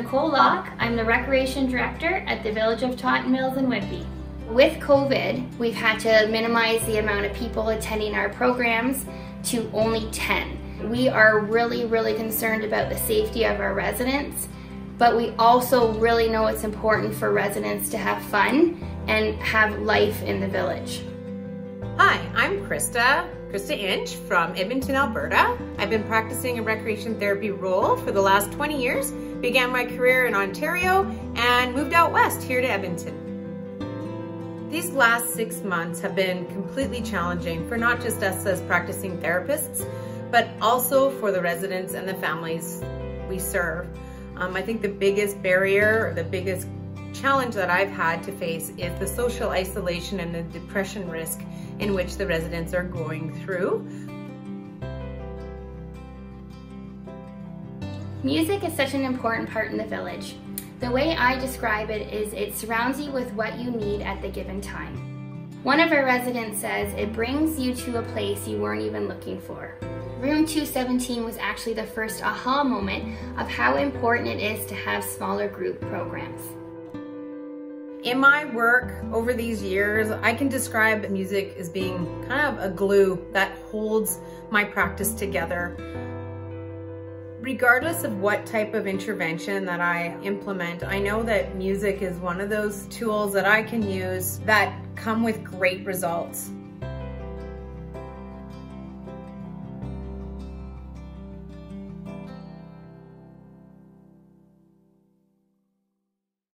Locke. I'm the Recreation Director at the Village of Taunton Mills in Whitby. With COVID, we've had to minimize the amount of people attending our programs to only 10. We are really, really concerned about the safety of our residents, but we also really know it's important for residents to have fun and have life in the village. Hi, I'm Krista, Krista Inch from Edmonton, Alberta. I've been practicing a recreation therapy role for the last 20 years, began my career in Ontario, and moved out west here to Edmonton. These last six months have been completely challenging for not just us as practicing therapists, but also for the residents and the families we serve. Um, I think the biggest barrier, the biggest challenge that I've had to face is the social isolation and the depression risk in which the residents are going through. Music is such an important part in the village. The way I describe it is it surrounds you with what you need at the given time. One of our residents says it brings you to a place you weren't even looking for. Room 217 was actually the first aha moment of how important it is to have smaller group programs. In my work over these years, I can describe music as being kind of a glue that holds my practice together. Regardless of what type of intervention that I implement, I know that music is one of those tools that I can use that come with great results.